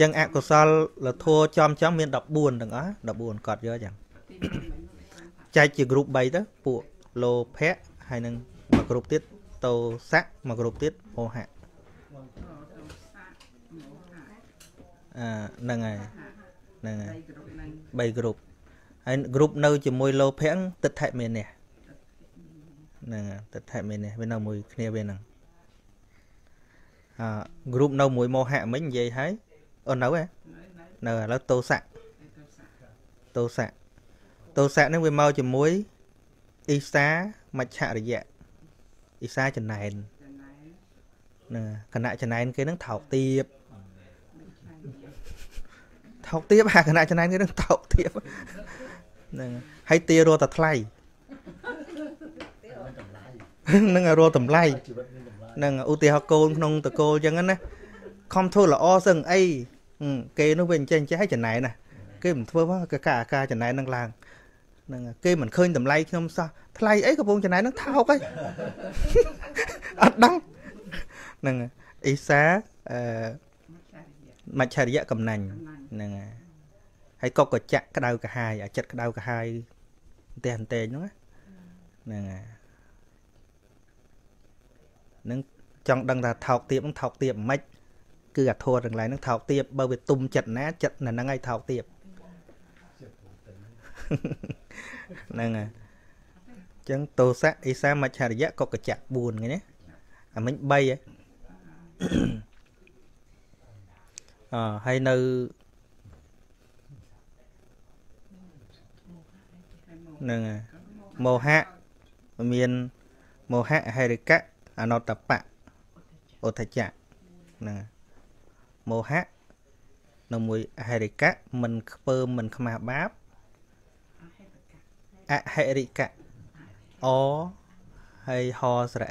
ចឹងអកុសលលធัวចំចំមាន14ទាំងអស់14គាត់យកចឹងចែកជាក្រុម3ទៅពួកលោភៈហើយនឹងមួយក្រុមទៀតតោសៈមួយក្រុមទៀតមោហៈអឺហ្នឹងហើយហ្នឹងហើយ3ក្រុមហើយក្រុមនៅជាមួយលោភៈទឹកថេមេនេះហ្នឹងទឹកថេមេនេះវានៅមួយគ្នាវាហ្នឹងអឺក្រុមនៅមួយមោហៈមិញនិយាយហើយ អូននៅហ៎នៅឥឡូវតោសៈតោសៈតោសៈនឹងវាមកជាមួយអ៊ីសាមច្ឆរិយៈអ៊ីសាចំណែនហ្នឹងគណៈចំណែនគេនឹងថោកទៀបថោកទៀបអាគណៈចំណែនគេនឹងថោកទៀបហ្នឹងហើយទារត់តែថ្លៃនឹងរត់តម្លៃនឹងឧទាហរណ៍កូនក្នុងតកូលអញ្ចឹងណាខំធ្វើល្អសឹងអី គេនោះវាអញ្ចឹងចេះឲ្យចំណែនណាគេមិនធ្វើមកកាអាការចំណែននឹងឡើងហ្នឹងគេមិនឃើញតម្លៃខ្ញុំសោះថ្លៃអីកំពុងចំណែននឹងថោកអីអត់ដឹងហ្នឹងអ៊ីសាអឺមច្ឆរិយៈកំណាញ់ហ្នឹងហើយកកកចៈក្តៅកាហាយអាចិត្តក្តៅកាហាយផ្ទះអន្តែងហ្នឹងហ្នឹងហ្នឹងចង់ដឹងថាថោកទៀបហ្នឹងថោកទៀបមិន គឺអាធរទាំងឡាយហ្នឹងថោកទៀបបើវាទុំចិត្តណាចិត្តណាហ្នឹងឯងថោកទៀបហ្នឹងហើយអញ្ចឹងតោសៈអេសាមច្ឆរិយៈកកចៈ4ហ្នឹងណាអាមិញ3ហ៎អហើយនៅហ្នឹងហើយមោហៈមានមោហៈហេរិកៈអនតបៈឧទ្ធចៈហ្នឹង មោហៈនៅមួយអហេរិកៈមិនខ្ពើមមិនខ្មាស់បាបអហិរិកៈអហើយហស្រៈ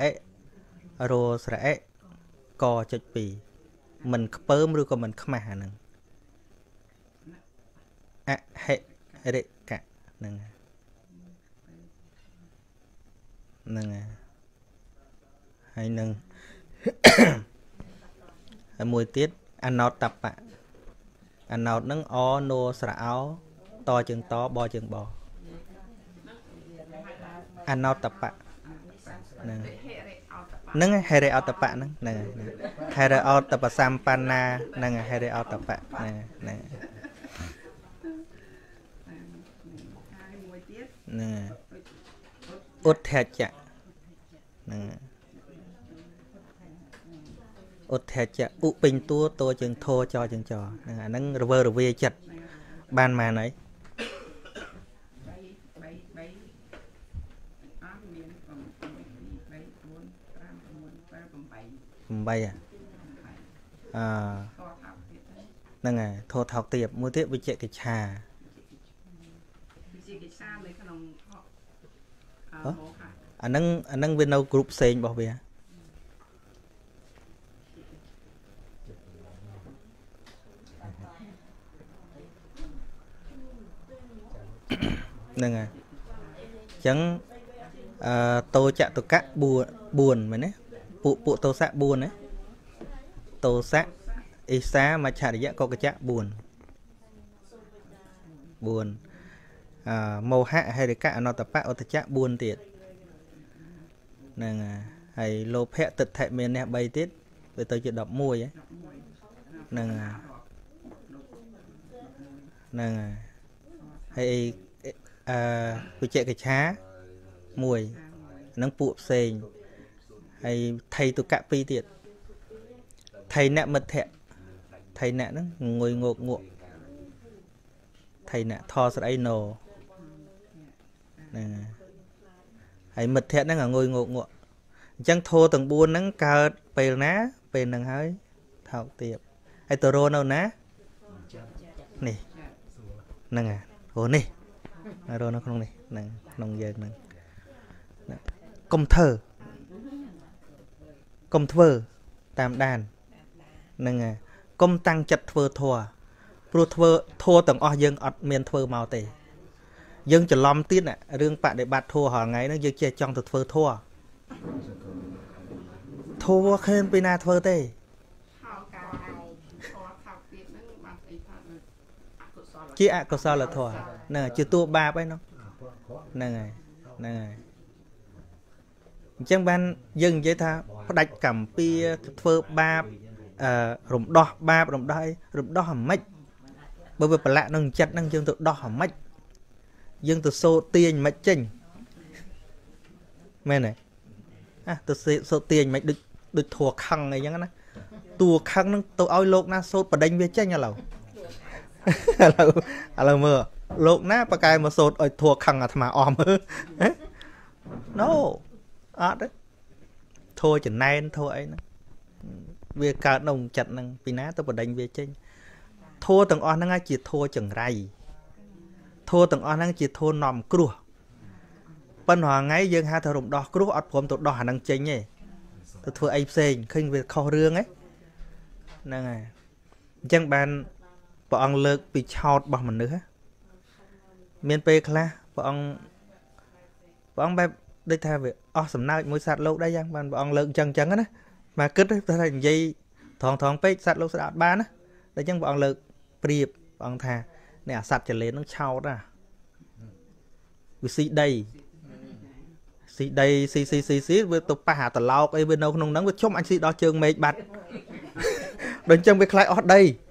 រស្រៈកចុច2មិនខ្ពើមឬក៏មិនខ្មាស់អាហ្នឹងអហិរិកៈហ្នឹងហ្នឹងហើយនឹងហើយមួយទៀត អណោតតបៈអណោតនឹងអណូស្រៈអោតជើងតបជើងបអណោតបៈហ្នឹងហ្នឹងហេរិអតបៈហ្នឹងហ្នឹងហេរិអតបសម្បណ្ណាហ្នឹងហេរិអតបៈហ្នឹងហ្នឹងហ្នឹងឧទ្ធច្ចៈហ្នឹង ឧទ្ធច្ចៈឧពេញតួតជើងធចជើងចហ្នឹងអាហ្នឹងរវើរវាយចិត្តបានម៉ានហើយ8អឺហ្នឹងហើយធោថោកទៀបមួយទៀតវិជ្ជកិច្ឆាវិជ្ជកិច្ឆានៅក្នុងអាហ្នឹងអាហ្នឹងវានៅក្រុមផ្សេងរបស់វា ហ្នឹងហើយអញ្ចឹងអឺតោចតុកៈ4 4មែនទេពួកពួកតោសៈ4ណាតោសៈអេសាមច្ឆរិយៈកកចៈ4 4អឺមោហៈហេរិកៈអនតបៈអតចៈ4ទៀតហ្នឹងហើយលោភៈទិដ្ឋិមានះ3ទៀតវាទៅជា11ហ្នឹងហ្នឹងហើយ អឺវិជ្ជកិច្ឆា1ហ្នឹងពួកផ្សេងហើយថៃទុកៈ2ទៀតថៃអ្នកមិត្តៈថៃអ្នកហ្នឹងងុយងោកងក់ថៃអ្នកថស្រីណូហ្នឹងហើយមិត្តៈហ្នឹងងុយងោកងក់អញ្ចឹងធោទាំង4ហ្នឹងកើតពេលណា ពេលហ្នឹងហើយថោកទៀតហើយតរោនៅណានេះហ្នឹងហើយអូនេះ រោនៅក្នុងនេះហ្នឹងក្នុងយើងហ្នឹងកុំធ្វើកុំធ្វើតាមដានហ្នឹងហើយកុំតាំងចិត្តធ្វើធัวព្រោះធ្វើធัวទាំងអស់យើងអត់មានធ្វើមកទេយើងច្រឡំទៀតរឿងបដិបត្តិធัวរាល់ថ្ងៃហ្នឹងយើងចេះចង់ទៅធ្វើធัวធัวឃើញពីណាធ្វើទេ ជាអកុសលធម៌ហ្នឹងជាតួបាបឯនោះហ្នឹងហើយហ្នឹងហើយអញ្ចឹងបានយើងនិយាយថាផ្ដាច់កម្មពៀធ្វើបាបអឺរំដោះបាបរំដោះអីរំដោះអាម៉េចបើវាប្រឡាក់ក្នុងចិត្តហ្នឹងយើងទៅដោះអាម៉េចយើងទៅសូត្រទាញមិនចេញមែនទេអាទៅសូត្រទាញមិនដូចដូចធัวខឹងអីចឹងណាតួខឹងហ្នឹងទៅឲ្យលោកណាសូត្របដិញវាចេញឥឡូវ ឥឡូវឥឡូវមើលលោកណាប៉កែមកសូត្រឲ្យធัวខឹងអាត្មាអស់មើល No អត់ទេធัวចំណែនធัวអីហ្នឹងវាកើតក្នុងចិត្តហ្នឹងពីណាទៅបដិញវាចេញធัวទាំងអស់ហ្នឹងជាធัวចង្រៃធัวទាំងអស់ហ្នឹងជាធัวនាំគ្រោះប៉ុន្តែថ្ងៃយើងហៅថារំដោះគ្រោះអត់ព្រមទៅដោះអាហ្នឹងចេញទេទៅធ្វើអីផ្សេងឃើញវាខុសរឿងហ្នឹងហើយអញ្ចឹងបាន ព្រះអង្គលើកពីឆោតរបស់មនុស្សមានពេលខ្លះព្រះអង្គព្រះអង្គបែបដូចថាវាអស់សំណើចមួយសត្វលោកដែរយ៉ាងបានព្រះអង្គលើកអញ្ចឹងអញ្ចឹងណាមកគិតថានិយាយថងថងពេកសត្វលោកស្ដាប់បានណាតែអញ្ចឹងព្រះអង្គលើកប្រៀបព្រះអង្គថានេះអាសត្វចលេននឹងឆោតណាវាស៊ីដីស៊ីដីស៊ីស៊ីស៊ីស៊ីវាទៅប៉ះអាតឡោកអីវានៅក្នុងហ្នឹងវាជុំអញស៊ីដល់ជើងមេឃបាត់ដូចអញ្ចឹងវាខ្លាចអស់ដីអញ្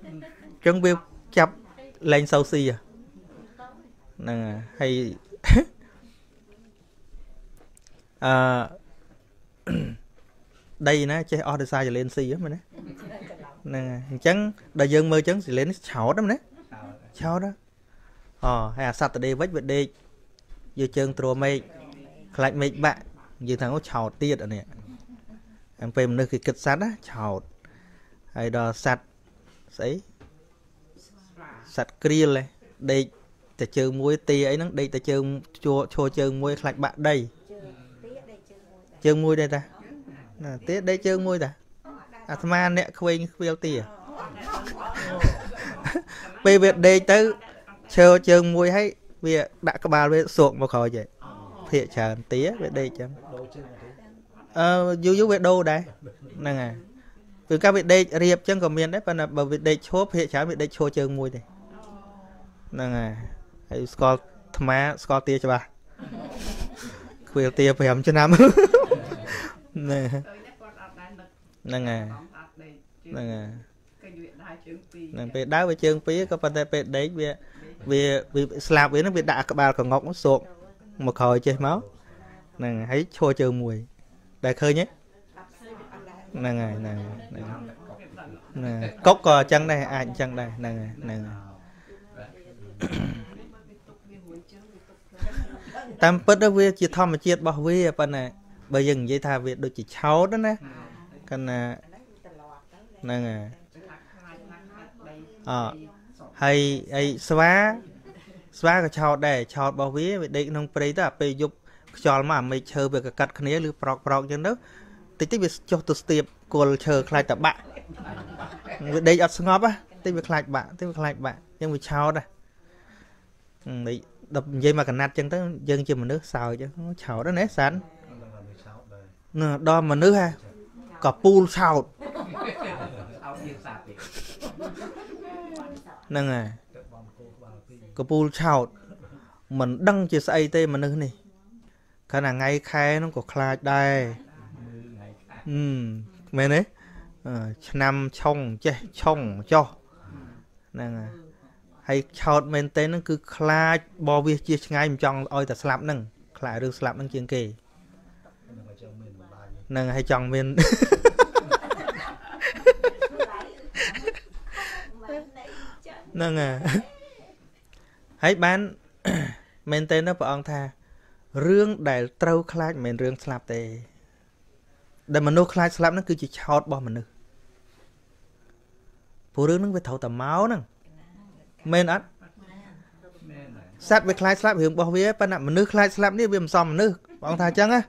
ចឹងវាចាប់លែងសូវស៊ីហ្នឹងហើយអឺដីណាចេះអស់ដោយសារចលេនស៊ីហ្នឹងណាហ្នឹងហើយអញ្ចឹងដល់យើងមើលអញ្ចឹងចលេនឆោតហ្នឹងណាឆោតអូហើយអាសត្វតដេវិចវាដេកយកជើងទ្រមេឃខ្លាច់មេឃបាក់និយាយថាអូឆោតទៀតអានេះអំពេលមនុស្សគេគិតសត្វណាឆោតហើយដល់សត្វស្អី សត្វក្រៀលដេកតែជើងមួយទីអីហ្នឹងដេកតែជើងជួឈរជើងមួយខ្លាច់បាក់ដីជើងមួយដែរតាណាទេដេកជើងមួយតាអាត្មាអ្នកខ្វែងខ្វៀលទីពេលវាដេកទៅឈើជើងមួយហើយវាដាក់ក្បាលវាសោកមកក្រោយចេះភាកច្រើនទាវាដេកចឹងអឺយូរយូរវាដូរដែរហ្នឹងហើយពេលកាលវាដេករៀបចឹងក៏មានដែរប៉ុន្តែបើវាដេកឈរភាកច្រើនវាដេកឈរជើងមួយទេ ហ្នឹងហើយហើយស្គាល់ថ្មស្គាល់ទាច្បាស់ខ្វៀលទា5ឆ្នាំហ្នឹងហ្នឹងហើយហ្នឹងហើយហ្នឹងពេលដើរវាជើងពីរក៏ប៉ុន្តែពេលដេកវាវាវាស្លាប់វានឹងវាដាក់ក្បាលកងុកសោកមកក្រោយចេះមកហ្នឹងហើយឈរជើងមួយដែលឃើញទេហ្នឹងហើយហ្នឹងហ្នឹងកុកក៏អញ្ចឹងដែរអាចអញ្ចឹងដែរហ្នឹងហើយហ្នឹង តាមពិតវាជាធម្មជាតិរបស់វាប៉ុន្តែបើយើងនិយាយថាវាដូចជាឆោតណាកណ្ណាហ្នឹងហើយអហើយហើយស្វាស្វាក៏ឆោតដែរឆោតរបស់វាវាដេកក្នុងព្រៃទៅអាពេលយប់ខ្យល់មកអាមេឃឈើវាក៏កាត់គ្នាឬប្រកប្រកអញ្ចឹងទៅតិចតិចវាចុះទៅស្ទាបគល់ឈើខ្លាចតបាក់វាដេកអត់ស្ងប់តិចវាខ្លាចបាក់តិចវាខ្លាចបាក់អញ្ចឹងវាឆោតដែរ ដល់និយាយមកកណាត់អញ្ចឹងទៅយើងជាមនុស្សសើចឆោតណាសាន់ណាដល់មនុស្សហ่ะក៏ពូលឆោតហ្នឹងហើយកពូលឆោតមិនដឹងជាស្អីទេមនុស្សនេះខណៈថ្ងៃខែនោះក៏ខ្លាចដែរហឹមមែនទេឆ្នាំឆុងចេះឆុងចោះហ្នឹងហើយ ឆោតមែនទេហ្នឹងគឺខ្លាចបវាជាឆ្ងាយមិនចង់ឲ្យតែស្លាប់ហ្នឹងខ្លាចរឿងស្លាប់ហ្នឹងជាងគេហ្នឹងហើយចង់មានហ្នឹងហើយហើយបានមែនទេណាព្រះអង្គថារឿងដែលត្រូវខ្លាចមិនមែនរឿងស្លាប់ទេ ដែលមនុស្សខ្លាចស្លាប់ហ្នឹងគឺជាឆោតរបស់មនុស្សព្រោះរឿងហ្នឹងវាត្រូវតែមកហ្នឹង មែនអត់សត្វវាខ្លាចស្លាប់រឿងរបស់វាប៉ុន្តែមនុស្សខ្លាចស្លាប់នេះវាមិនសមមនុស្សបងថាអញ្ចឹងណា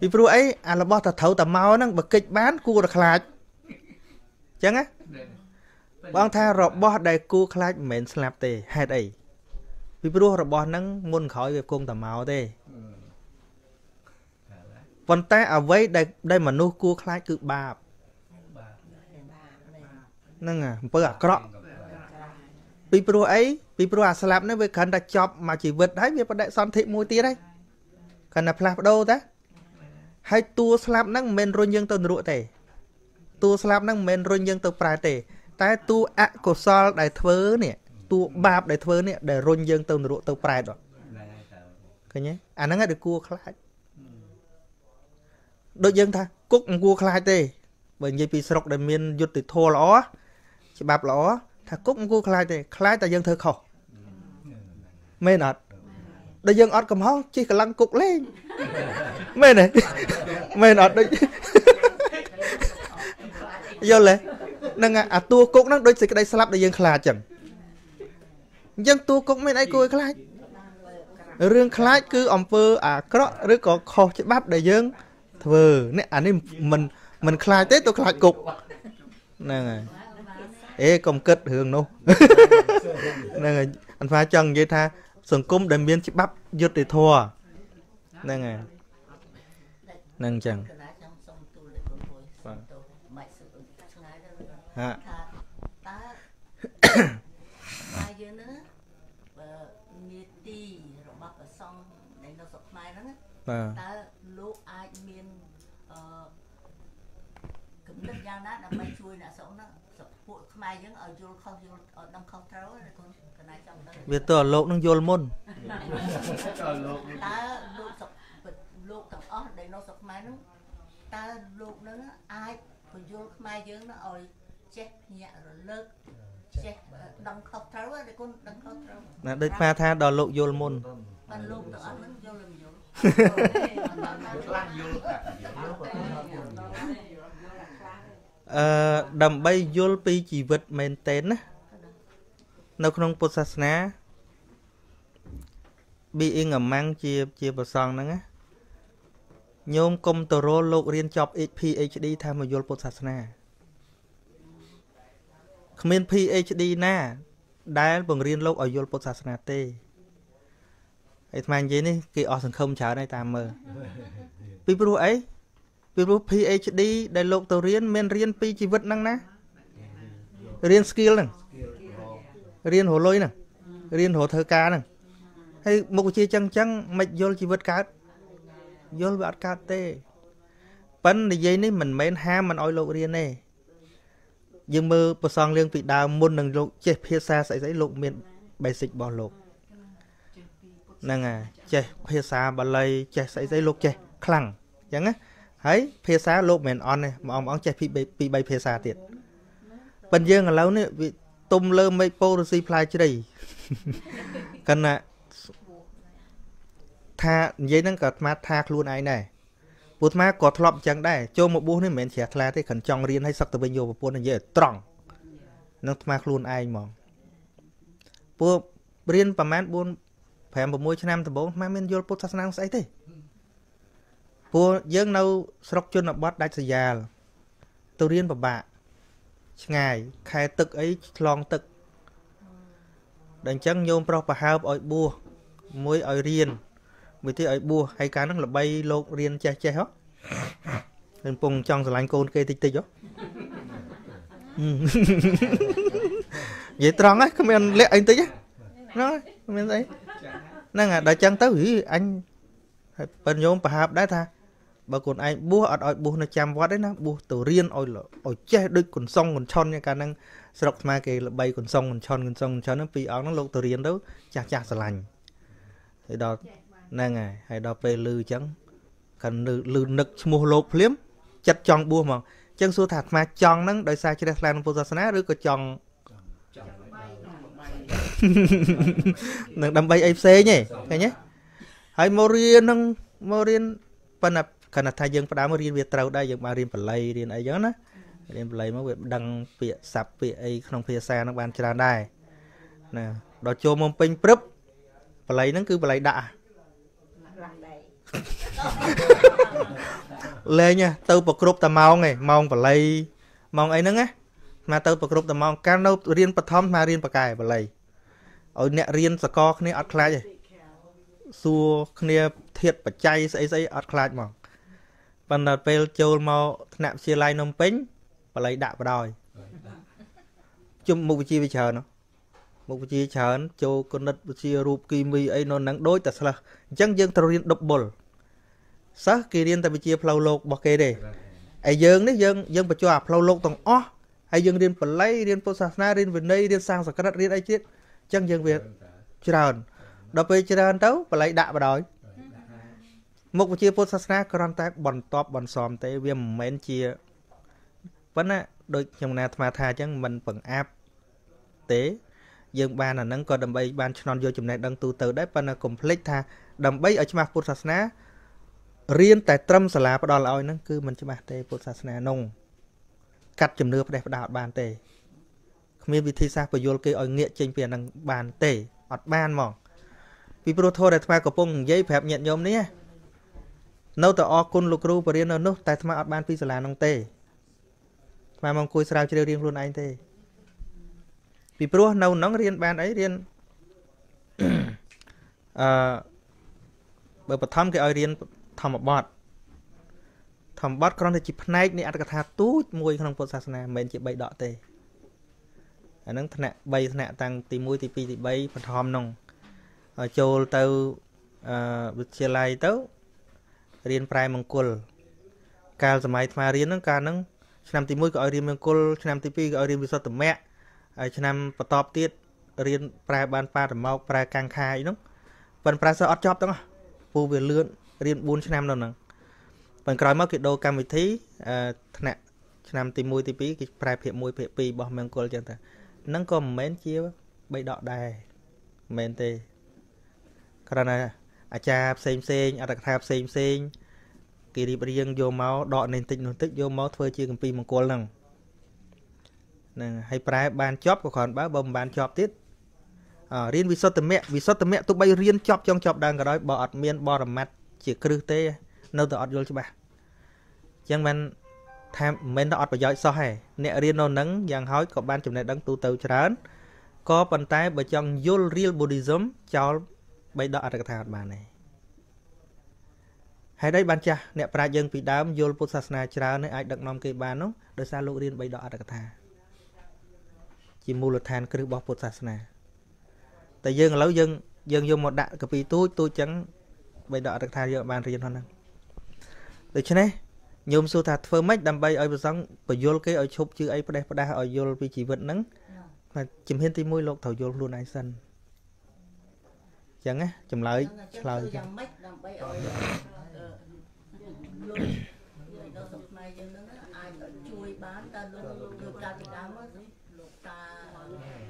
ពីព្រោះអីអារបស់តែត្រូវតែមកហ្នឹងបើកិច្ចបានគួរតែខ្លាចអញ្ចឹងណាបងថារបស់ដែលគួរខ្លាចមិនមែនស្លាប់ទេហេតុអីពីព្រោះរបស់ហ្នឹងមុនក្រោយវាគង់តែមកទេប៉ុន្តែអ្វីដែលដែលមនុស្សគួរខ្លាចគឺបាប ហ្នឹងអំពើអាក្រក់ពីព្រោះអីពីព្រោះអាស្លាប់ហ្នឹងវាគ្រាន់តែចប់មកជីវិតហើយវាបដិសន្ធិមួយទៀតហើយគ្រាន់តែផ្លាស់ប្ដូរតាហើយតួស្លាប់ហ្នឹងមិនមែនរុញយើងទៅនរកទេតួស្លាប់ហ្នឹងមិនមែនរុញយើងទៅប្រែទេ តែតួអកុសលដែលធ្វើនេះតួបាបដែលធ្វើនេះដែលរុញយើងទៅនរកទៅប្រែតឃើញទេអាហ្នឹងឯងដែលគួរខ្លាចដូចយើងថាគុកមិនគួរខ្លាចទេបើនិយាយពីស្រុកដែលមានយុត្តិធម៌ល្អ ច្បាប់ល្អថាគុកមិនគួរខ្លាចទេខ្លាចតែយើងធ្វើខុសមែនអត់ដល់យើងអត់កំហុសជិះកម្លាំងគុកលេងមែនទេមែនអត់ដូចយល់ទេនឹងអាតួគុកហ្នឹងដូចសេចក្តីស្លាប់ដែលយើងខ្លាចចឹងអញ្ចឹងតួគុកមានអីគួរឲ្យខ្លាចរឿងខ្លាចគឺអំពើអាក្រក់ឬក៏ខុសច្បាប់ដែលយើង ធ្វើនេះអានេះមិនមិនខ្លាចទេទៅខ្លាចគុកហ្នឹងហើយ អេកុំគិតរឿងនោះហ្នឹងហើយអនហ្វាចង់និយាយថា សង្គមដែលមានច្បាប់យុត្តិធម៌ហ្នឹងហើយហ្នឹងអញ្ចឹងហាតើហើយយើងនឹងបើនីតិរបស់ប្រសងនៅស្រុកខ្មែរហ្នឹងតើលោកអាចមានអឺគំនិតយ៉ាងណាដើម្បីជួយអ្នកស្រុកហ្នឹងពួក ខ្មែរយើងឲ្យយល់ខុសយល់ឲ្យដឹងខុសត្រូវណាកូនកណាចង់ដឹងវាទៅលោកនឹងយល់មុនតើលោកស្រុកលោកទាំងអស់ដែលនៅស្រុកខ្មែរហ្នឹងតើលោកនឹងអាចបញ្យល់ខ្មែរយើងឲ្យចេះភ្ញាក់រលឹកចេះដឹងខុសត្រូវទេគុណដឹងខុសត្រូវណាដូចថាថាដល់លោកយល់មុនបានលោកទៅអត់នឹងយល់មិនយល់ខ្លះយល់ អឺដើម្បីយល់ពីជីវិតមែនតេនណានៅក្នុងពុទ្ធសាសនា being a monk ជាជាប្រសងហ្នឹងណាញោមកុំទៅរលលោករៀនចប់ PhD ថាមកយល់ពុទ្ធសាសនាគ្មាន PhD ណា ដែលបង្រៀនលោកឲ្យយល់ពុទ្ធសាសនាទេឯថ្មនិយាយនេះគេអស់សង្ឃឹមច្រើនហើយតាមមើលពីព្រោះអី ពីព្រោះ PhD ដែលលោកទៅរៀនមានរៀនពីជីវិតហ្នឹងណារៀន skill ហ្នឹងរៀនរលុយហ្នឹងរៀនរធ្វើការហ្នឹងហើយមុខវិជ្ជាចឹងចឹងមិនយល់ជីវិតកើតយល់វាអត់កើតទេប៉ិននិយាយនេះមិនមែនហាមមិនឲ្យលោករៀនទេយើងមើលប្រសងលៀងពីដើមមុននឹងលោកចេះភាសាស្អីស្អីលោកមាន basic របស់លោកហ្នឹងហើយចេះភាសាបាលីចេះស្អីស្អីលោកចេះខ្លាំងអញ្ចឹងណា ហើយភាសាលោកមិនអន់ទេមួយអង្គអង្គចេះពីពី3ភាសាទៀតប៉ិនយើងឥឡូវនេះវាទុំលើមេឃពោរស៊ីផ្លែជ្រៃកណ្ណាថានិយាយហ្នឹងក៏អាត្មាថាខ្លួនឯងដែរពូអាត្មាក៏ធ្លាប់អញ្ចឹងដែរចូលមកបួសនេះមិនមែនជ្រះថ្លាទេគ្រាន់ចង់រៀនឲ្យសឹកទៅវិញយកប្រពន្ធនិយាយឲ្យត្រង់នឹងអាត្មាខ្លួនឯងហ្មងពួករៀនប្រហែល4 5 6ឆ្នាំដំបូងអាត្មាមានយល់ពុទ្ធសាសនាស្អីទេ ពួកយើងនៅ ស្រុកជនបទដាច់ស្រយាលទៅរៀនពិបាកឆ្ងាយខែទឹកអីឆ្លងទឹកដល់អញ្ចឹងញោមប្រុសប្រហើបឲ្យបួសមួយឲ្យរៀនមួយទៀតឲ្យបួសហើយកាលហ្នឹងល្បីលោករៀនចេះចេះហ៎កំពុងចង់ស្រឡាញ់កូនគេតិចតិចហ៎និយាយត្រង់ហ្នឹងគ្មានលាក់អីតិចហ្នឹងគ្មានស្អីហ្នឹងហើយដល់ចឹងទៅអញហើយប៉ិនញោមប្រហាប់ដែរថា បើខ្លួនឯងបួសអត់ឲ្យបួសនៅចាំវត្តទេណាបួសទៅរៀនឲ្យឲ្យចេះដូចកុនសុងកុនឆុនកាលហ្នឹងស្រុកខ្មែរគេល្បីកុនសុងកុនឆុនកុនសុងកុនឆុនហ្នឹងពីរអង្គហ្នឹងលោកទៅរៀនទៅចាស់ចាស់ស្រឡាញ់ហើយដល់ហ្នឹងហើយហើយដល់ពេលលឺអញ្ចឹងកាន់លឺនឹកឈ្មោះលោកភ្លាមចិត្តចង់បួសហ្មងអញ្ចឹងសួរថាអាត្មាចង់ហ្នឹងដោយសារជ្រះថ្លាក្នុងពុទ្ធសាសនាឬក៏ចង់នឹងដើម្បីអីផ្សេងទេឃើញទេហើយមករៀនហ្នឹងមករៀនប៉ុន្តែ គណៈថាយើងផ្ដើមរៀនវាត្រូវដែរយើងបានរៀនបល័យរៀនអីចឹងណារៀនបល័យមកវាដឹងពាក្យស័ព្ទពាក្យអីក្នុងភាសាហ្នឹងបានច្រើនដែរណាដល់ចូលមកពេញព្រឹបបល័យហ្នឹងគឺបល័យដាក់លេងទៅប្រគ្រប់តែម៉ោងឯងម៉ោងបល័យម៉ោងអីហ្នឹងណាមកទៅប្រគ្រប់តែម៉ោងកាលនៅរៀនបឋមមករៀនបកែបល័យឲ្យអ្នករៀនសកលគ្នាអត់ខ្លាចទេសួរគ្នាធាតបច្ច័យស្អីស្អីអត់ខ្លាចហ្មង ប៉ុន្តែពេលចូលមកថ្នាក់វិទ្យាល័យនំពេញបល័យដាក់បដ ாய் ជុំមុខវិជ្ជាវាច្រើនមុខវិជ្ជាច្រើនចូលគណិតវិទ្យារូបគីមីអីនៅនឹងដូចតែស្លាស់អញ្ចឹងយើងត្រូវរៀន double សិស្សគេរៀនតែវិជ្ជាផ្លូវលោករបស់គេទេហើយយើងនេះយើងយើងបញ្ចុះអាផ្លូវលោកទាំងអស់ហើយយើងរៀនបល័យរៀនពុទ្ធសាសនារៀនវិន័យរៀនសាស្ត្រសក្តិរៀនអីទៀតអញ្ចឹងយើងវាច្រើនដល់ពេលច្រើនទៅបល័យដាក់បដ ாய் មុខវិជ្ជាពុទ្ធសាសនាគ្រាន់តែ បន្ទាប់បន្សំទេវាមិនមែនជាប៉ុន្តែដូចខ្ញុំណាអាត្មាថាអញ្ចឹងមិនបង្អាប់ទេយើងបានអាហ្នឹងក៏ដើម្បីបានឆ្នន់យកចំណេះដឹងទូទៅដែរប៉ុន្តែកុំភ្លេចថាដើម្បីឲ្យច្បាស់ពុទ្ធសាសនារៀនតែត្រឹមសាលាផ្ដល់ឲ្យហ្នឹងគឺមិនច្បាស់ទេពុទ្ធសាសនានោះកាត់ជំនឿផ្ដេសផ្ដាល់អត់បានទេគ្មានវិធីសាស្ត្របញ្យល់គេឲ្យងាកចេញពីអាហ្នឹងបានទេអត់បានហ្មងពីព្រោះធម៌ដែលអាត្មាកំពុងនិយាយប្រាប់ញាតិញោមនេះ នៅតែអរគុណលោកគ្រូបរិញ្ញានៅនោះតែអាត្មាអត់បានពីសាលានោះទេអាត្មាមកអង្គុយស្រាវជ្រាវរៀងខ្លួនឯងទេពីព្រោះនៅហ្នឹងរៀនបានអីរៀនអឺបើបឋមគេឲ្យរៀនធម្មបទធម្មបទគ្រាន់តែជាផ្នែកនៃអត្តកថាទូចមួយក្នុងពុទ្ធសាសនាមិនមែនជា3ដកទេអាហ្នឹងថ្នាក់3ថ្នាក់តាំងទី1ទី2ទី3បឋមហ្នឹងចូលទៅអឺវិទ្យាល័យទៅ រៀនប្រែមង្គលកាលសម័យថ្មរៀនហ្នឹងកាលហ្នឹងឆ្នាំទី1ក៏ឲ្យរៀនមង្គលឆ្នាំទី2ក៏ឲ្យរៀនវិសុទ្ធមគ្គហើយឆ្នាំបន្ទាប់ទៀតរៀនប្រែបានប៉ាតមកប្រែកាំងខាយនោះប៉ុន្តែប្រែសអត់ចប់ទាំងអស់ពូវាលឿនរៀន4ឆ្នាំនៅហ្នឹងប៉ុន្តែក្រោយមកគេដូរកម្មវិធីថ្នាក់ឆ្នាំទី1ទី2គេប្រែភាគ1ភាគ2របស់មង្គលចឹងទៅហ្នឹងក៏មិនមែនជាបីដកដែរមិនមែនទេគ្រាន់តែ អាចារ្យផ្សេងផ្សេងអត្តកថាផ្សេងផ្សេងគេរៀបរៀងយកមកដកនេះតិចនោះតិចយកមកធ្វើជាកម្ពីមង្គលហ្នឹងហ្នឹងហើយប្រែបានចប់ក៏គ្រាន់បើបើមិនបានចប់ទៀតរៀនវិសុទ្ធមគ្គវិសុទ្ធមគ្គទោះបីរៀនចប់ចង់ចប់ដើមក៏ដោយបើអត់មានបរមត្តជាគ្រឹះទេ នៅតែអត់យល់ច្បាស់អញ្ចឹងមិនថាមិនមែនតែអត់ប្រយោជន៍សោះទេអ្នករៀននៅនឹងយ៉ាងហោចក៏បានចំណេះដឹងទូទៅច្រើនក៏ប៉ុន្តែបើចង់យល់ real buddhism ចោល បីដកអត្តកថាអត់បានទេហើយ đây បានចាស់អ្នកប្រាជ្ញយើងពីដើមយល់ពុទ្ធសាសនាច្រើនហើយអាចដឹកនាំគេបាននោះដោយសារលោករៀនបីដកអត្តកថាជាមូលដ្ឋានគ្រឹះរបស់ពុទ្ធសាសនាតែយើងឥឡូវយើងយើងយកមកដាក់កពីទូចទូចចឹងបីដកអត្តកថាយើងបានរៀនហ្នឹងដូច្នេះញោមសួរថាធ្វើម៉េចដើម្បីឲ្យប្រសងបញ្យលគេឲ្យឈប់ជឿអីផ្ដេសផ្ដាសឲ្យយល់ពីជីវិតហ្នឹងជំហានទី1លោកត្រូវយល់ខ្លួនឯងសិន ចឹងណាចម្លើយឆ្លើយយ៉ាងម៉េចដើម្បីឲ្យលោកនៅស្រុកខ្មែរយើងហ្នឹងអាចជួយបានតើលោកលោកកាលពីដើមលោកតា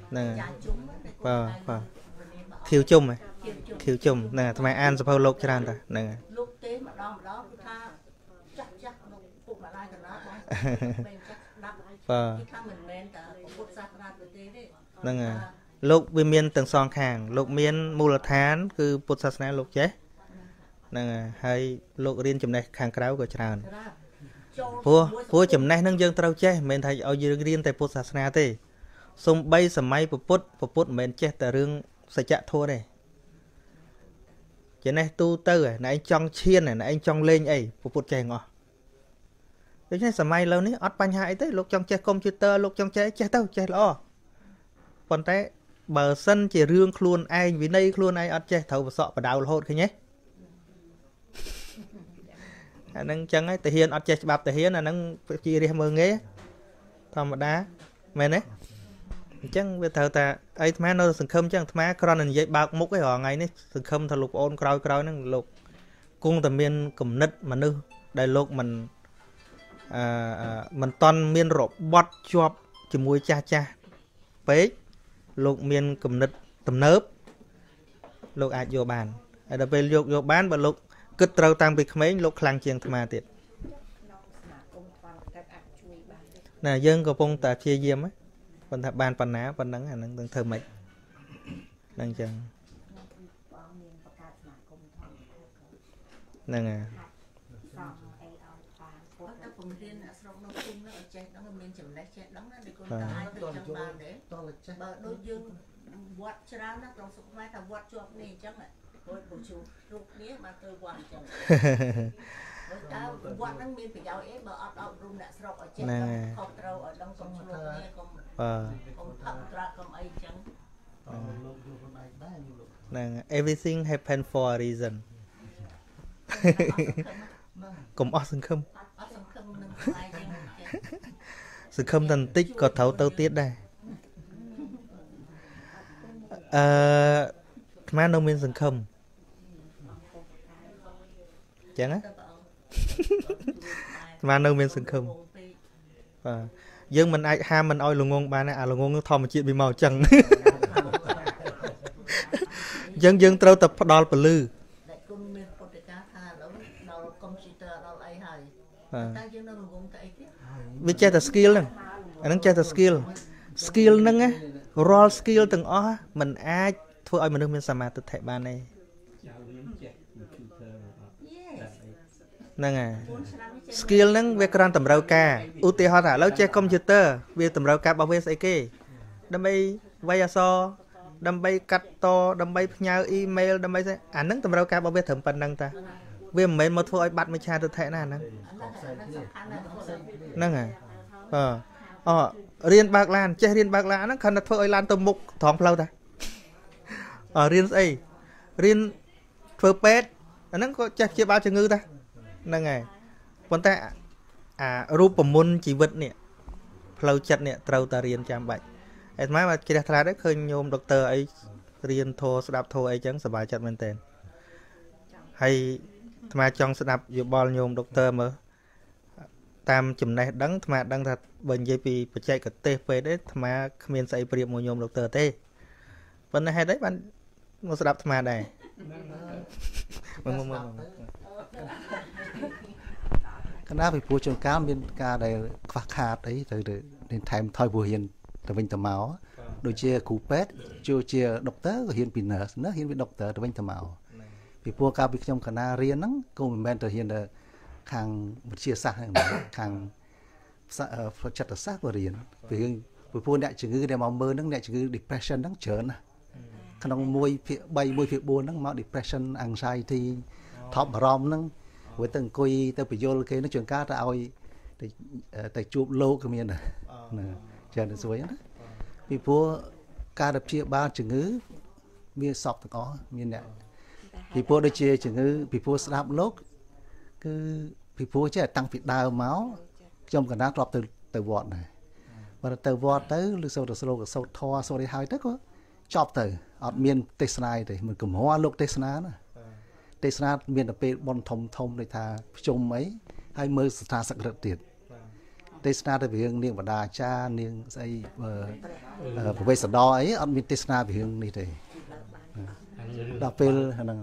ហ្នឹងចាជុំបាទបាទខៀវជុំខៀវជុំហ្នឹងអាត្មាអានសភៅលោកច្រើនតាហ្នឹងលោកទេម្ដងម្ដងគឺថាចាស់ចាស់ក្នុងពុកម្ដាយកណ្ដាលបងពេលចាស់ស្ដាប់បាទគឺថាមិនមែនតែពុទ្ធសាសនាទេទេហ្នឹងហើយ លោកវាមានទាំងសងខាង លោកមានមូលដ្ឋាន គឺពុទ្ធសាសនាលោកចេះហ្នឹងហើយលោករៀនចំណេះខាងក្រៅក៏ច្រើនព្រោះព្រោះចំណេះនឹងយើងត្រូវចេះមិនមែនថាឲ្យយើងរៀនតែពុទ្ធសាសនាទេសំបីសម័យពុទ្ធពុទ្ធមិនមែនចេះតែរឿងសច្ចធម៌ទេចំណេះទូទៅណែឯងចង់ឈានណែឯងចង់លេងអីពុទ្ធចេះទាំងអស់ដូច្នេះសម័យឥឡូវនេះអត់បញ្ហាអីទេលោកចង់ចេះកុំព្យូទ័រលោកចង់ចេះចេះទៅចេះល្អប៉ុន្តែ បើសិនជារឿងខ្លួនឯងវិន័យខ្លួនឯងអត់ចេះត្រូវប្រសក់បដៅរហូតឃើញទេអាហ្នឹងចឹងហើយតាហ៊ានអត់ចេះច្បាប់តាហ៊ានអាហ្នឹងជារះមើងងាយធម្មតាមែនទេអញ្ចឹងវាត្រូវតែអីអាត្មានៅសង្ឃឹមអញ្ចឹងអាត្មាគ្រាន់តែនិយាយបើកមុខឯងថ្ងៃនេះសង្ឃឹមថាលោកប្អូនក្រោយក្រោយហ្នឹងលោកគង់តែមានគំនិតមនុស្សដែលលោកមិនអឺមិនតន់មានរបត់ជាប់ជាមួយចាស់ចាស់ពេក លោកមានគំនិតទំនើបលោកអាចយកបានហើយដល់ពេលយកយកបានបើលោកគិតត្រូវតាំងពីក្មេងលោកខ្លាំងជាងអាត្មាទៀតណាយើងកំពុងតែព្យាយាមប៉ុន្តែបានប៉ុណ្ណាប៉ុណ្ណឹងអានឹងនឹងធ្វើម៉េចហ្នឹងចឹងហ្នឹងហើយពង្រៀនអ្នកស្រុកនៅភូមិនោះឲ្យចេះដឹងមានចំណេះចេះដឹងណាដូចគាត់ អាចទៅចឹងបានទេបើដូចយើងវត្តច្រើនណាក្នុងសុខខ្មែរថាវត្តជាប់នេះអញ្ចឹងព្រោះពូជរូបនេះបានទៅវត្តអញ្ចឹងបើតើវត្តហ្នឹងមានប្រយោជន៍អីបើអត់អប់រំអ្នកស្រុកឲ្យចេះខុសត្រូវឲ្យដឹងកុំឆ្លោះគ្នាកុំបាទកុំផឹកហ្នឹង everything happen for a reason កុំអស់សង្ឃឹមអស់សង្ឃឹមនឹងខ្លាយជា សង្ឃឹមតែបន្តិចក៏ត្រូវទៅទៀតដែរអឺអាត្មានៅមានសង្ឃឹមចឹងណាអាត្មានៅមានសង្ឃឹមបាទយើងមិនអាចហាមមិនឲ្យល្ងងបានអាល្ងងធម្មជាតិវាមកចឹងយើងយើងត្រូវតែផ្ដល់ពលឺដែលគុណមានពុទ្ធកាថាដល់ដល់កុំព្យូទ័រដល់អីហើយតែយើងនៅល្ងងតែអីទៀត វាចេះតែ skill ហ្នឹងអាហ្នឹងចេះតែ skill skill ហ្នឹងរាល់ skill ទាំងអស់มันអាចធ្វើឲ្យមនុស្សមានសមាធិបានទេហ្នឹងហើយ skill ហ្នឹងវាគ្រាន់តម្រូវការឧទាហរណ៍ថាឥឡូវចេះកុំព្យូទ័រវាតម្រូវការរបស់វាស្អីគេដើម្បីវាយអក្សរដើម្បីកាត់តដើម្បីផ្ញើអ៊ីមែលដើម្បីស្អីអាហ្នឹងតម្រូវការរបស់វាត្រឹមប៉ុណ្្នឹងតា វាមិនមែនមកធ្វើឲ្យបាត់មិឆាទិដ្ឋិណាហ្នឹងហ្នឹងហើយអអរៀនបើកឡានចេះរៀនបើកឡានហ្នឹងគ្រាន់តែធ្វើឲ្យឡានទៅមុខត្រង់ផ្លូវតាអរៀនស្អីរៀនធ្វើពេទ្យអាហ្នឹងក៏ចេះព្យាបាលជំងឺតាហ្នឹងហើយប៉ុន្តែអារូបមន្តជីវិតនេះផ្លូវចិត្តនេះត្រូវតែរៀនចាំបាច់អាត្មាមកជ្រះថ្លាដែរឃើញញោមដុកទ័រអីរៀនធោស្ដាប់ធោអីចឹងសប្បាយចិត្តមែនតើហើយ អាត្មាចង់ស្ដាប់យោបល់ញោមដុកទ័រមើលតាមចំណេះដឹងអាត្មាដឹងថាបើនិយាយពីបច្ចេកទេសពេទ្យទេអាត្មាគ្មានស្អីប្រៀបមួយញោមដុកទ័រទេប៉ុន្តែហេតុអីបានមកស្ដាប់អាត្មាដែរមើលមើលមើលកណាពីព្រោះជួនកាលមានការដែលខ្វះខាតអីទៅទៅថែមថយព្រោះហ៊ានទៅវិញទៅមកដូចជាគ្រូពេទ្យជួជាដុកទ័រក៏ហ៊ានពី nurse ណាហ៊ានពីដុកទ័រទៅវិញទៅមក ពីព្រោះកាលពីខ្ញុំកណារៀនហ្នឹងក៏មិនមែនទៅហ៊ានទៅខាងវិទ្យាសាស្ត្រហ្នឹងខាងចិត្តសាស្ត្រក៏រៀនពីរឿងពីព្រោះអ្នកជំងឺដែលមកមើលហ្នឹងអ្នកជំងឺ depression ហ្នឹងច្រើនណាក្នុង1ភាគ3 1ភាគ4ហ្នឹងមក depression anxiety ថប់បារម្ភហ្នឹងព្រោះទៅអង្គុយទៅបញ្យលគេនោះជួនកាលទៅឲ្យទៅទៅជួបលោកក៏មានដែរណាច្រើនទៅសួយណាពីព្រោះការព្យាបាលជំងឺមានសពទាំងអស់មានអ្នក ពីព្រោះដូចជាជំងឺពីព្រោះស្ដាប់លោកគឺពីព្រោះចេះតាំងពីដើមមកខ្ញុំកណ្ដាលធ្លាប់ទៅទៅវត្តដែរបើទៅវត្តទៅឬសូត្រស្លោកសូត្រធម៌សូត្រអីហើយទៅក៏ចប់ទៅអត់មានទេសនាទេមិនកំហរលោកទេសនាណាទេសនាមានតែពេលបនធំធំដូចថាភ្ជុំអីហើយមើលស្ថាសក្តិទៀតទេសនាទៅរឿងនាងបដាចានាងស្អីប្រវេសដអីអត់មានទេសនាពីរឿងនេះទេ ដល់ពេលហ្នឹង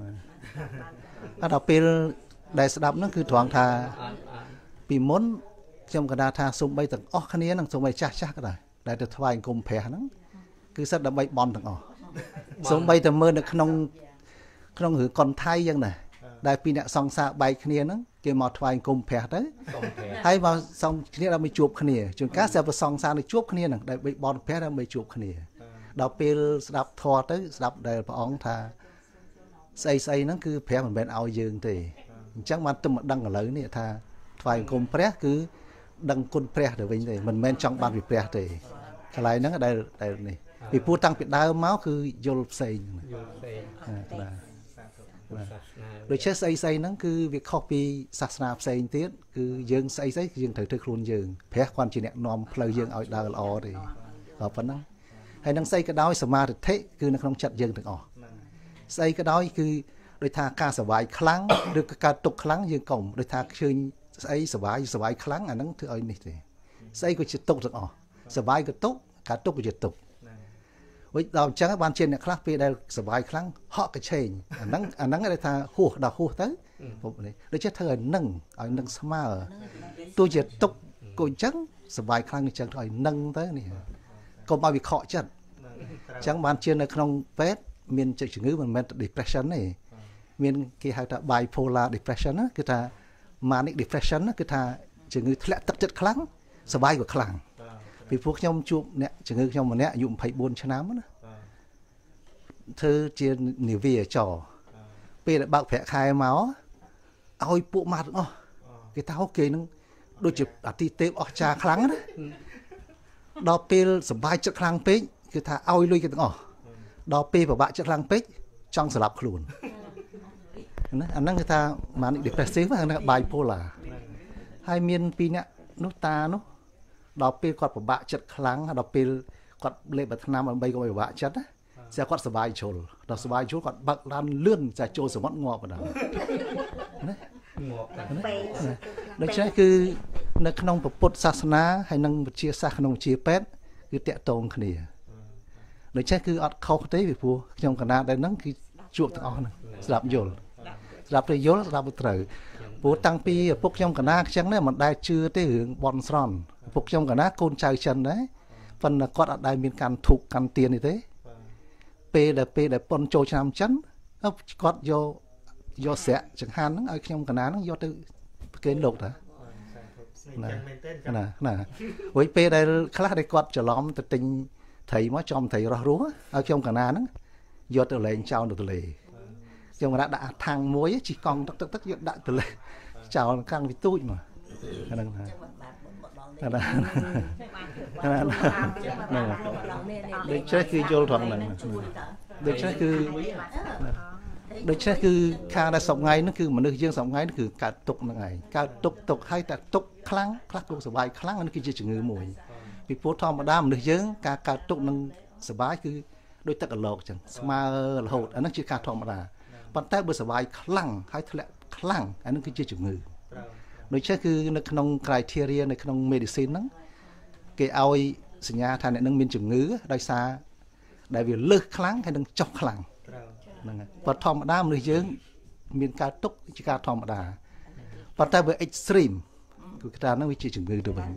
ដល់ពេលដែលស្ដាប់ហ្នឹងគឺត្រង់ថាពីមុនខ្ញុំកណ្ដាថាសុំបីទាំងអស់គ្នានឹងសុំបីចាស់ចាស់ក៏ដែរដែលទៅថ្វាយអង្គមព្រះហ្នឹងគឺសិតដើម្បីបន់ទាំងអស់សុំបីតែមើលនៅក្នុងក្នុងរឿងកុនថៃយ៉ាងណាដែលពីអ្នកសង្សារបែកគ្នាហ្នឹងគេមកថ្វាយអង្គមព្រះទៅហើយមកសងគ្នាដើម្បីជួបគ្នាជួនកាលសិប្រសង្សារនឹងជួបគ្នាហ្នឹងដែលបីបនព្រះដើម្បីជួបគ្នា ដល់ពេលស្ដាប់ធម៌ទៅស្ដាប់ដែលព្រះអង្គថាស្អីស្អីហ្នឹងគឺព្រះមិនមែនឲ្យយើងទេអញ្ចឹងបានទៅមកដឹងឥឡូវនេះថាថ្វាយអង្គមព្រះគឺដឹងគុណព្រះទៅវិញទេមិនមែនចង់បានពីព្រះទេកន្លែងហ្នឹងដែលដែលនេះពីព្រោះតាំងពីដើមមកគឺយល់ផ្សេងយល់ផ្សេងបាទដូចជាស្អីស្អីហ្នឹងគឺវាខុសពីសាសនាផ្សេងទៀតគឺយើងស្អីស្អីគឺយើងត្រូវធ្វើខ្លួនយើងព្រះគាត់ជាអ្នកនាំផ្លូវយើងឲ្យដើរល្អទេក៏ប៉ុណ្ណឹង ហើយនឹងស្អីក៏ដោយសមាធិគឺនៅក្នុងចិត្តយើងទាំងអស់ស្អីក៏ដោយគឺដូចថាការសវាយខ្លាំងឬក៏ការទុកខ្លាំងយើងកុំដូចថាឃើញស្អីសវាយសវាយខ្លាំងអាហ្នឹងធ្វើឲ្យនេះទេស្អីក៏ជាទុកទាំងអស់សវាយក៏ទុកការទុកក៏ជាទុកវិញដល់អញ្ចឹងបានជាអ្នកខ្លះពេលដែលសុបាយខ្លាំងហក់កឆេងអាហ្នឹងអាហ្នឹងគេថាហួសដល់ហួសទៅពុកនេះដូចជាធ្វើឲ្យនឹងឲ្យនឹងស្មើទោះជាទុកក៏អញ្ចឹងសុបាយខ្លាំងអញ្ចឹងឲ្យនឹងទៅនេះកុំឲ្យវាខកចិត្ត អញ្ចឹងបានជានៅក្នុងពេទ្យមានជំងឺមិនមែន depression ទេមានគេហៅថា bipolar depression ណាគឺថា manic depression ណាគឺថាជំងឺធ្លាក់ទឹកចិត្តខ្លាំងសុបាយក៏ខ្លាំងពីព្រោះខ្ញុំជួបអ្នកជំងឺខ្ញុំម្នាក់អាយុ24ឆ្នាំណាធ្វើជានាវាចរពេលដែលបើកប្រាក់ខែមកឲ្យពួកម៉ាទាំងអស់គេថាអូគេនឹងដូចជាអាទិទេពអស្ចារខ្លាំងណាដល់ពេលសុបាយចិត្តខ្លាំងពេក គឺថាឲ្យលុយគេទាំងអស់ដល់ពេលពិបាកចិត្តខ្លាំងពេកចង់ស្លាប់ខ្លួនណាអាហ្នឹងគឺថា manic depressive ហ្នឹង bipolar ហើយមានពីរអ្នកនោះតានោះដល់ពេលគាត់ពិបាកចិត្តខ្លាំងដល់ពេលគាត់លេបថ្នាំដើម្បីកុំឲ្យពិបាកចិត្តណាស្អាគាត់សុបាយជុលដល់សុបាយជុលគាត់បើកឡានលឿនចាចូលសមុទ្រងាប់បណ្ដោយណាងាប់ពេកដូច្នេះគឺនៅក្នុងពុទ្ធសាសនាហើយនិងវិទ្យាសាស្ត្រក្នុងវិទ្យាពេទ្យគឺតាក់ទងគ្នា ដូច្នេះគឺអត់ខុសទេពីព្រោះខ្ញុំកណាដែរហ្នឹងគឺជួបទាំងអស់ហ្នឹងស្ដាប់យល់ស្ដាប់ទៅយល់ស្ដាប់ទៅត្រូវព្រោះតាំងពីឪពុកខ្ញុំកណាខ្ចឹងដែរមិនដែលជឿទេរឿងបន់ស្រន់ឪពុកខ្ញុំកណាកូនចៅចិនដែរប៉ុន្តែគាត់អត់ដែលមានកាន់ធុកកាន់ទៀននេះទេពេលដែលពេលដែលប៉ុនចូលឆ្នាំចិនគាត់យកយកស្រាក់ចង្ហាន់ហ្នឹងឲ្យខ្ញុំកណាហ្នឹងយកទៅប្រគេនលោកតាណាណាណាហួយពេលដែលខ្លះដែលគាត់ច្រឡំទៅទិញ ត្រីមកចំត្រីរស់រស់ឲ្យខ្ញុំកណាហ្នឹងយកទៅលែងចោលនៅទន្លេខ្ញុំកណាដាក់ថាំងមួយជីកង់ទឹកទឹកទឹកយកដាក់ទន្លេចោលកាំងវិទូចមកហ្នឹងណាណាណាដូចចេះគឺយល់ត្រង់ហ្នឹងដូចចេះគឺដូច្នេះគឺខាងដែលសពថ្ងៃហ្នឹងគឺមនុស្សយើងសពថ្ងៃគឺកើតទុកហ្នឹងឯងកើតទុកទុកហើយតែទុកខ្លាំងខ្លះក៏សុបាយខ្លាំងហ្នឹងគឺជាជំងឺមួយ ពីព្រោះធម្មតាមនុស្សយើង ការកើតទុកនឹងសុបាយគឺដូចទឹកកឡោកអញ្ចឹងស្មើរហូតអាហ្នឹងជាការធម្មតាប៉ុន្តែបើសុបាយខ្លាំងហើយធ្លាក់ខ្លាំងអាហ្នឹងគឺជាជំងឺដូច្នេះគឺនៅក្នុង criteria នៅក្នុង medicine ហ្នឹងគេឲ្យសញ្ញាថាអ្នកនឹងមានជំងឺដោយសារដែលវាលើសខ្លាំងហើយនឹងចុះខ្លាំងហ្នឹងហើយប៉ុន្តែធម្មតាមនុស្សយើង មានការទុកជាការធម្មតាប៉ុន្តែវា extreme គឺថាហ្នឹងវាជាជំងឺទៅវិញ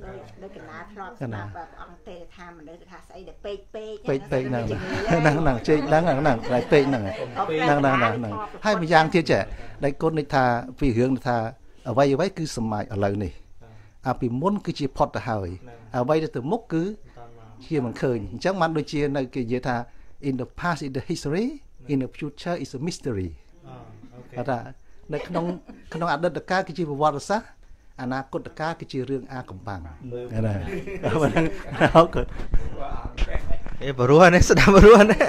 ដូចកណាធ្លាប់ស្ដាប់អង្គទេថាមនុស្សថាស្អីដែលពេកពេកពេកពេកហ្នឹងហ្នឹងហ្នឹងជែកហ្នឹងហ្នឹងតែពេកហ្នឹងហ្នឹងហ្នឹងហ្នឹងហើយម្យ៉ាងទៀតចេះដែលគុណនេះថាពីរឿងថាអ្វីអ្វីគឺសម័យឥឡូវនេះអាពីមុនគឺជាផុតទៅហើយអ្វីដែលទៅមុខគឺជាមិនឃើញអញ្ចឹងបានដូចជានៅគេនិយាយថា in the past in the history in the future is a mystery អូខេថានៅក្នុងក្នុងអតីតកាលគឺជាប្រវត្តិសាស្ត្រ អនាគតកាលគឺជារឿងអាកំបាំងណាហ្នឹងអរគុណអេបរោះនេះស្ដាប់បរោះនេះ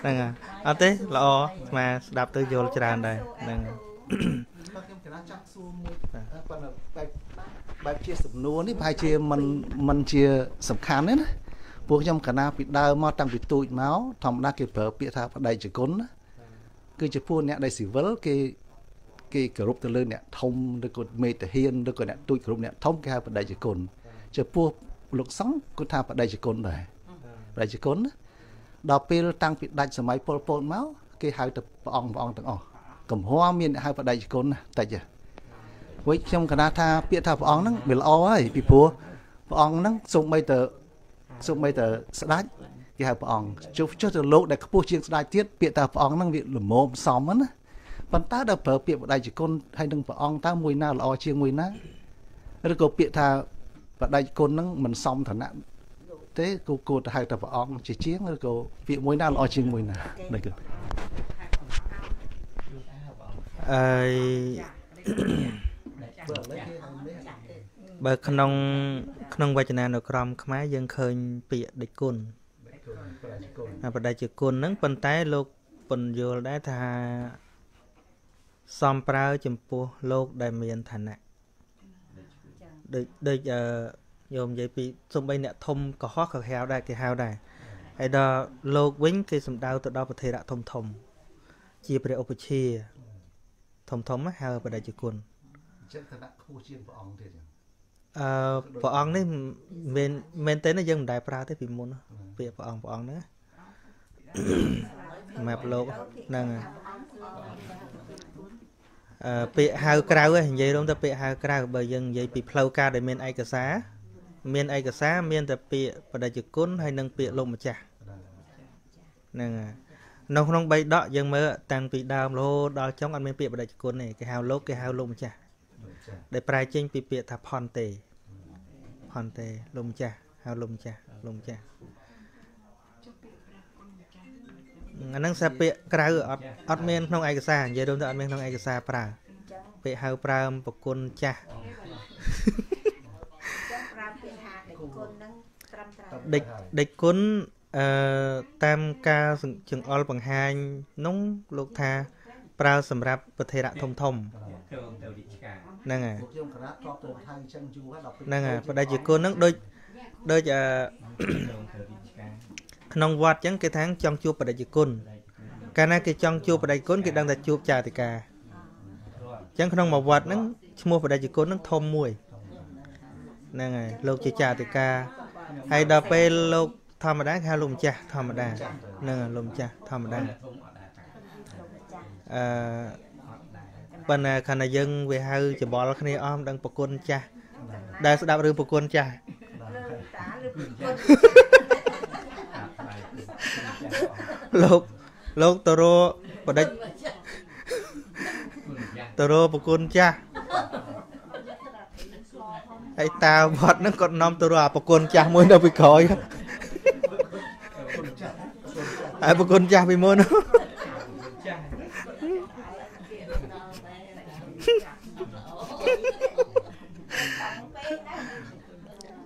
ហ្នឹងហើយអត់ទេល្អស្មាស្ដាប់ទៅយល់ច្រើនដែរហ្នឹងខ្ញុំកណាចង់សួរមួយប៉ុន្តែបែបបែបជាសំណួរនេះប្រហែលជាមិនមិនជាសំខាន់ទេណាពួកខ្ញុំកណាពីដើមមកតាំងពីទូចមកធម្មតាគេប្រើពាក្យថាបដិជគុណណាគឺជាពួកអ្នកដែលស៊ីវិលគេ គេគោរពទៅលើអ្នកធំឬក៏មេតាហានឬក៏អ្នកទូចគ្រប់អ្នកធំគេហៅបដិជគុណចំពោះលោកសង្ឃគាត់ថាបដិជគុណដែរបដិជគុណណាដល់ពេលតាំងពីដាច់សម័យពលពតមកគេហៅទៅព្រះអង្គព្រះអង្គទាំងអស់កំហរមានហៅបដិជគុណណាតិចវិញខ្ញុំកណាថាពាក្យថាព្រះអង្គហ្នឹងវាល្អហើយពីព្រោះព្រះអង្គហ្នឹងសូម្បីតែសូម្បីតែស្ដេចគេហៅព្រះអង្គចុះចុះទៅលោកដែលខ្ពស់ជាងស្ដេចទៀតពាក្យថាព្រះអង្គហ្នឹងវាល្មមសមណា ប៉ុន្តែដល់ប្រើពាក្យបដិជគុណហើយនឹងព្រះអង្គតើមួយណាល្អជាងមួយណាឬក៏ពាក្យថាបដិជគុណហ្នឹងមិនសមឋានៈទេគូគួរទៅហៅតែព្រះអង្គជាជាងឬក៏ពាក្យមួយណាល្អជាងមួយណានេះគឺអឺបើក្នុងក្នុងវចនានុក្រមខ្មែរយើងឃើញពាក្យដេចគុណបដិជាគុណហ្នឹងប៉ុន្តែលោកពន្យល់ដែរថា សំប្រើចំពោះលោកដែលមានឋានៈដូចដូចអឺយោមនិយាយពីសំបីអ្នកធំកុហកក៏ហៅដែរគេហៅដែរហើយដល់លោកវិញគេសំដៅទៅដល់ប្រធេរៈធំធំ ជាព្រះឧបជាធំធំហៅបដិជាគុណចឹងឋានៈខ្ពស់ជាងព្រះអង្គទៀតអឺព្រះអង្គនេះមែនមែនទេណាយើងមិនដែលប្រើទេពីមុនពាក្យព្រះអង្គព្រះអង្គហ្នឹងម៉ាប់លោកហ្នឹងអឺ ពាក្យហៅក្រៅហ្នឹងនិយាយរួមទៅពាក្យហៅក្រៅបើយើងនិយាយពីផ្លូវការដែលមានឯកសារមានឯកសារមានតែពាក្យបដិជគុណហើយនិងពាក្យលោកម្ចាស់ហ្នឹងហើយនៅក្នុងបីដកយើងមើលតាំងពីដើមរហូតដល់ចុងអត់មានពាក្យបដិជគុណទេគេហៅលោកគេហៅលោកម្ចាស់ដែលប្រែចេញពីពាក្យថាផនទេផនទេលោកម្ចាស់ហៅលោកម្ចាស់លោកម្ចាស់ អាហ្នឹងសាពាក្យក្រៅអត់អត់មានក្នុងឯកសារនិយាយរួមទៅអត់មានក្នុងឯកសារប្រើពាក្យហៅប្រើប្រគុណចាស់ចាំប្រើពាក្យហាដេគុណហ្នឹងត្រឹមត្រូវដេចដេចគុណអឺតាមការចង្អុលបង្ហាញនោះលោកថា ប្រើសម្រាប់ប្រធេរៈធំធំទៅទៅរាជការហ្នឹងហើយពួកខ្ញុំគណៈធ្លាប់ទៅថៃអញ្ចឹងយូរហើយដល់ពេលហ្នឹងហើយបដិជគុណហ្នឹងដូចដូចអឺទៅទៅរាជ ការក្នុងវត្តអញ្ចឹងគេថាចង់ជួបបដិជគុណកាលណាគេចង់ជួបបដិជគុណគេដឹងតែជួបចាតិកាអញ្ចឹងក្នុងមួយវត្តហ្នឹងឈ្មោះបដិជគុណហ្នឹងធំមួយហ្នឹងហើយលោកជាចាតិកាហើយដល់ពេលលោកធម្មតាគេហៅលោកម្ចាស់ធម្មតាហ្នឹងហើយលោកម្ចាស់ធម្មតាធំអត់ដែរតាអឺប៉ុន្តែខណៈយើងវាហៅច្បល់គ្នាអស់មិនដឹងប្រគុណចាស់ដែលស្ដាប់រឿងប្រគុណចាស់លើតាលើពីគុណ លោកលោកតរោបដិចគុណម្ចាស់តរោប្រគុណចាស់ហើយតាវត្តហ្នឹងគាត់នាំទៅរកអាប្រគុណចាស់មួយនៅពីក្រោយហើយប្រគុណចាស់ពីមុនចាស់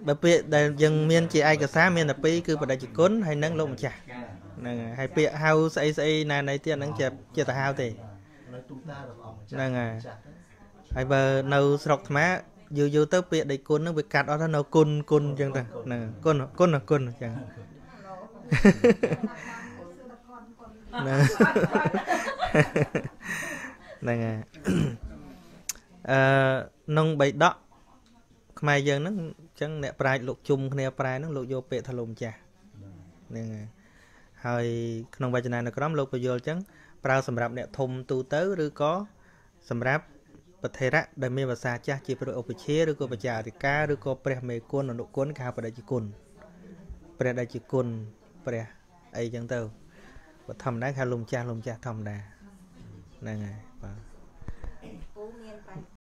បើពាក្យដែលយើងមានជាឯកសារមានតែពីរគឺបដិជគុណហើយនិងលោកម្ចាស់ការ ហ្នឹងហើយហើយពាក្យហៅស្អីស្អីណាណីទៀតហ្នឹងជាជាទៅហៅទេនៅទូតារបស់អង្គហ្នឹងហើយចាស់ហើយបើនៅស្រុកថ្មយូរយូរទៅពាក្យដេចគុណហ្នឹងវាកាត់អស់ទៅនៅគុណគុណអញ្ចឹងទៅហ្នឹងគុណគុណគុណអញ្ចឹងហ្នឹងហ្នឹងហើយអឺក្នុងបៃដកខ្មែរយើងហ្នឹងអញ្ចឹងអ្នកប្រាជ្ញលោកជុំគ្នាប្រែហ្នឹងលោកយកពាក្យថាលោកម្ចាស់ហ្នឹងហើយ ហើយក្នុងវចនានុក្រមលោកបញ្យល់អញ្ចឹងប្រើសម្រាប់អ្នកធំទូទៅឬក៏សម្រាប់ប្រធេរៈដែលមានភាសាចាស់ជាព្រះឧបជាឬក៏បច្ចាអធិការឬក៏ព្រះមេគុណអនុគុណគេហៅបដិជគុណព្រះដែលជាគុណព្រះអីចឹងទៅបើធម្មតាគេហៅលោកម្ចាស់លោកម្ចាស់ធម្មតាហ្នឹងហើយបាទពូមានបញ្